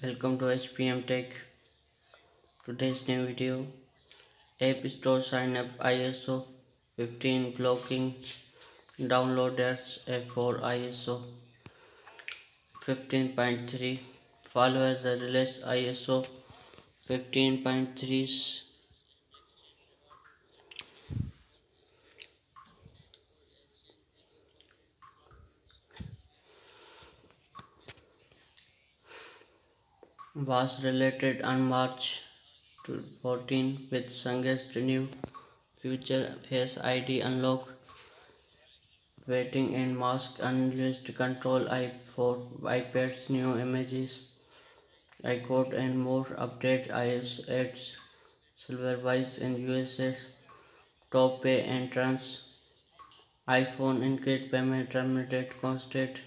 Welcome to HPM Tech. Today's new video App Store sign up ISO 15 blocking download as app for ISO 15.3 follow the release ISO 15.3's was related on March 14 with Sungest new future Face ID unlock waiting in mask unused control i for iPad's new images iCode and more update iOS 8 Silverwise in USA top pay entrance iPhone increased payment terminate constant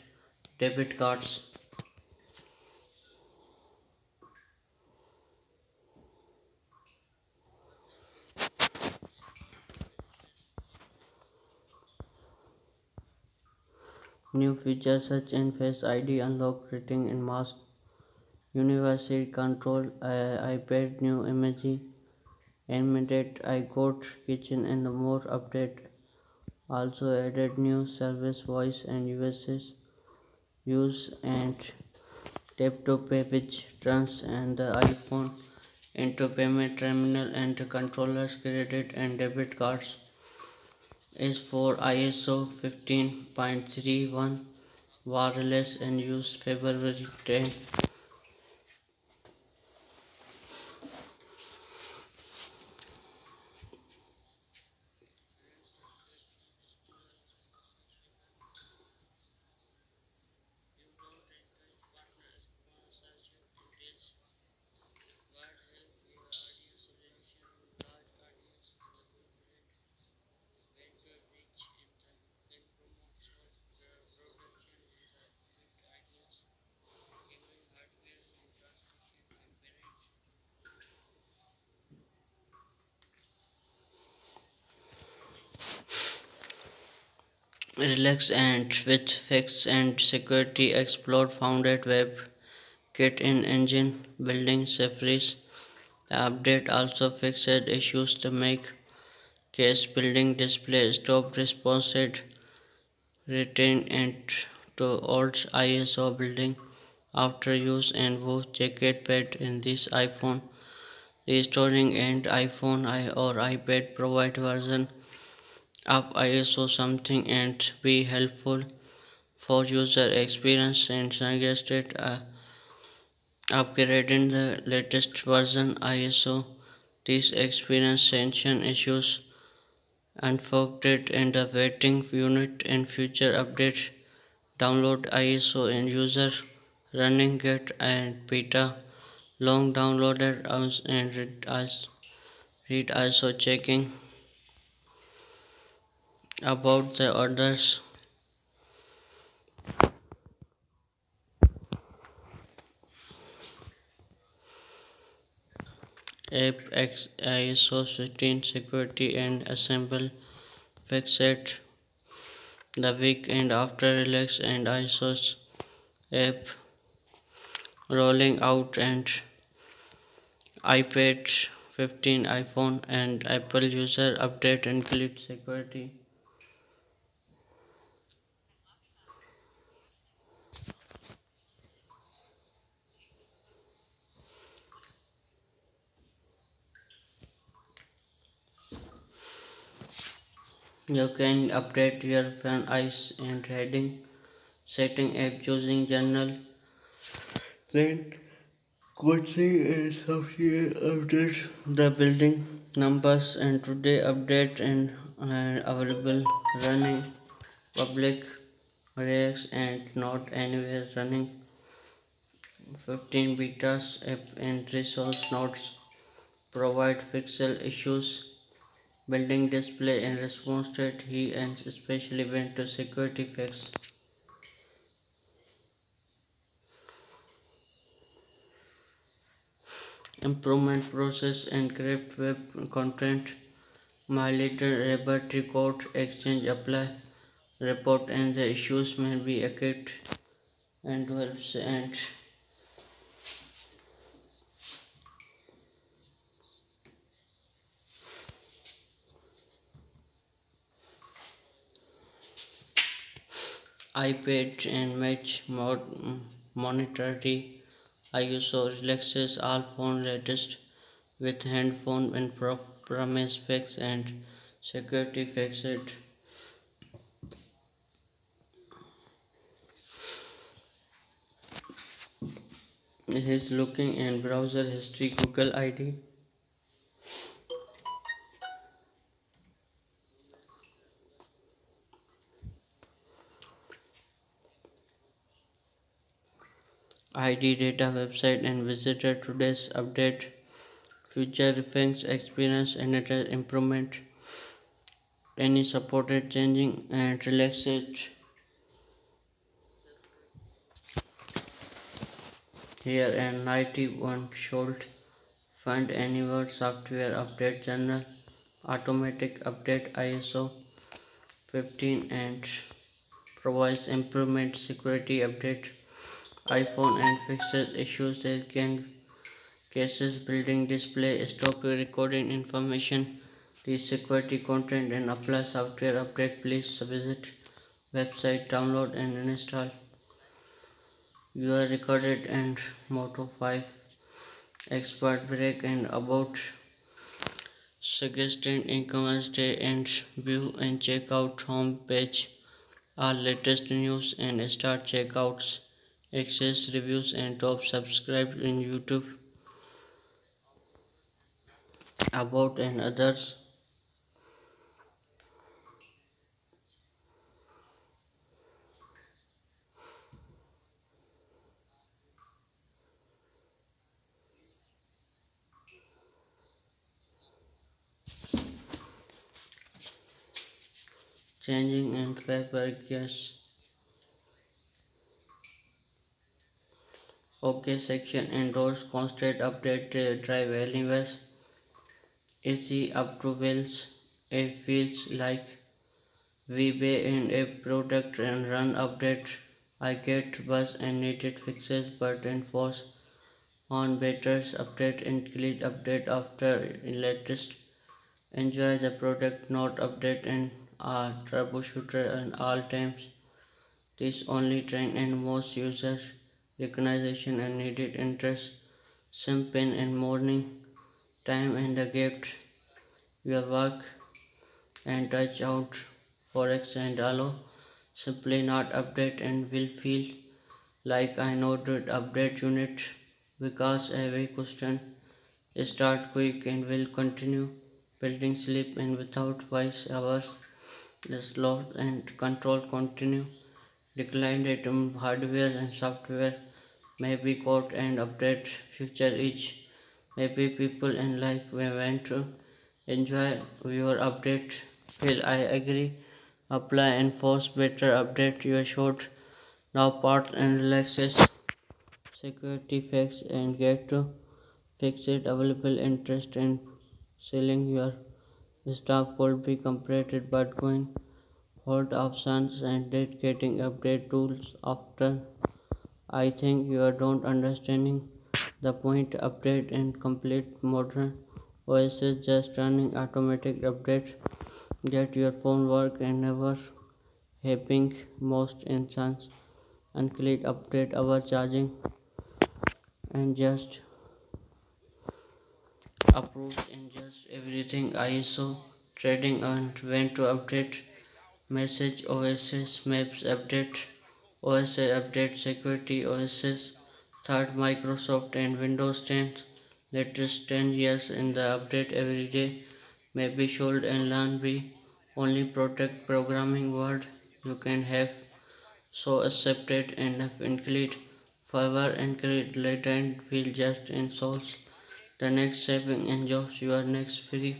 debit cards New features such as Face ID unlock rating in mask, universal control, uh, iPad new emoji, animated iCode kitchen and more update. Also added new service voice and USS use and tap to pay which turns and the iPhone into payment terminal and controllers credit and debit cards is for iOS 15.31 wireless and use February 10. Relax and with fix and security explore founded web kit in engine building safaris update also fixed issues to make case building display stop responsive retain and to old iOS building after use and who jacket pad in this iPhone. Restoring and iPhone or iPad provide version of iOS something and be helpful for user experience and suggested uh, upgrading the latest version iOS. This experience sanction issues unfortunate and the waiting unit and future updates. Download iOS and user running get and beta long downloaded and read, read iOS checking about the others Apex iOS 15 security and assemble fixed the week and after relax and iOS's app rolling out and iPad 15 iPhone and Apple user update and include security You can update your fan eyes and heading setting app choosing journal. Then coaching and software update the building numbers and today update and uh, available running public reacts and not anywhere running 15 betas app and resource notes provide pixel issues building display and response rate he and especially went to security fix. Improvement process encrypt web content. My little laboratory code exchange apply. Report and the issues may be acute and and iPad and match mm, monetary iOS relaxes all phone latest with handphone and promise fix and security fixed. His looking in browser history Google ID ID data website and visited today's update future reference experience and improvement. Any supported changing and relax it here and 91 should find anywhere software update journal automatic update iOS 15 and provides improvement security update iPhone and fixes issues that can cases building display stop recording information the security content and apply software update. Please visit website download and install. You are recorded and moto 5 expert break and about suggested income day and view and check out home page. Our latest news and start checkouts access reviews and top subscribe in youtube about and others. Changing and fabric yes OK section endorse constant update drive anyways. AC up to wheels it feels like VBA and a product and run update. I get bus and needed fixes but enforce on better update include update after latest. Enjoy the product not update and are troubleshooter and all times. This only train and most users recognition and needed interest, some pain and mourning, time and a gift, your work and touch out forex and allow simply not update and will feel like I know that update unit because every question start quick and will continue building sleep and without voice hours the slow and control continue declined item hardware and software may be caught and update future each. Maybe people and like we want to enjoy your update. Feel I agree. Apply and force better update your short now part and relaxes. Security fix and get to fix it. Available interest in selling your stock could be completed but going hold options and getting update tools after I think you are don't understanding the point. Update and complete modern OS is just running automatic update get your phone work and never having most instance click update our charging. And just approved and just everything iOS trading and when to update. Message OSS maps update OSS update security OSS third Microsoft and Windows 10 latest 10 years in the update every day may be sold and learn be only protect programming word you can have so accepted and have include forever include latent feel just in the next saving and enjoys your next free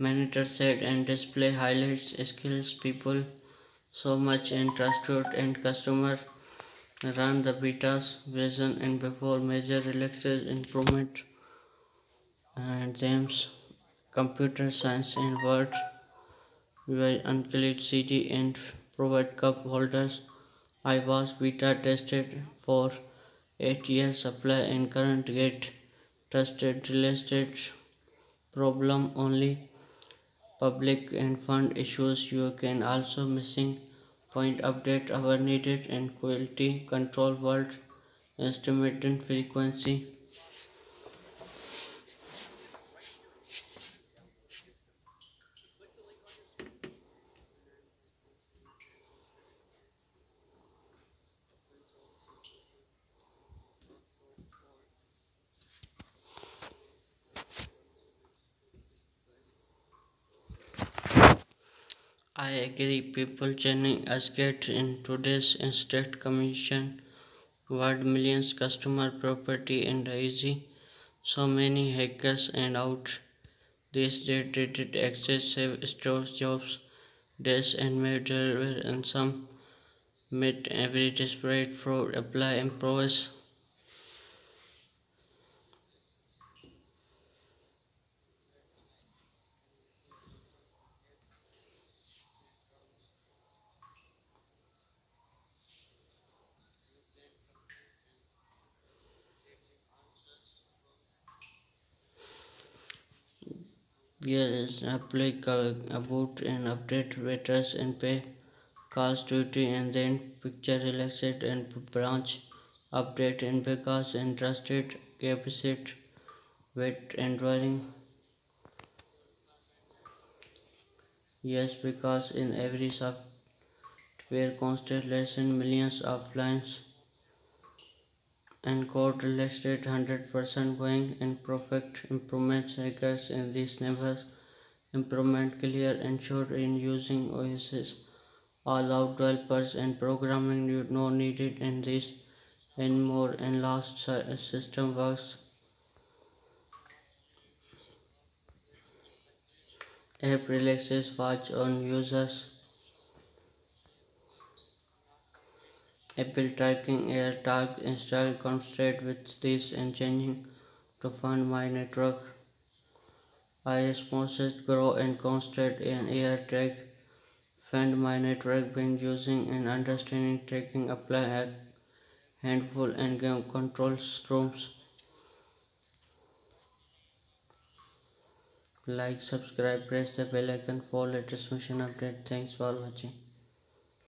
monitor set and display highlights skills people so much and trusted and customer. Run the betas version and before major releases improvement. And James computer science and word will unclear CD and provide cup holders. I was beta tested for 8 years supply and current get trusted related problem only. Public and fund issues you can also missing point update our needed and quality control world estimated frequency I agree people churning us get in today's instant commission world millions customer property and easy. So many hackers and out these did access save stores jobs days and made and some made every desperate fraud apply improvise Yes, applicable about and update waiters and pay calls duty and then picture relaxed and branch update and pay, because interested capacity wait and dwelling. Yes, because in every software constellation millions of lines and code listed 100% going in perfect improvement cycles in these never improvement clear ensured in using OSS all out developers and programming you no needed in this and more and last uh, system works app relaxes watch on users Apple tracking AirTag install constant with this and changing to find my network. I responses grow and constant in AirTag find my network being using and understanding tracking apply a handful and game control rooms. Like, subscribe, press the bell icon for latest mission update. Thanks for watching.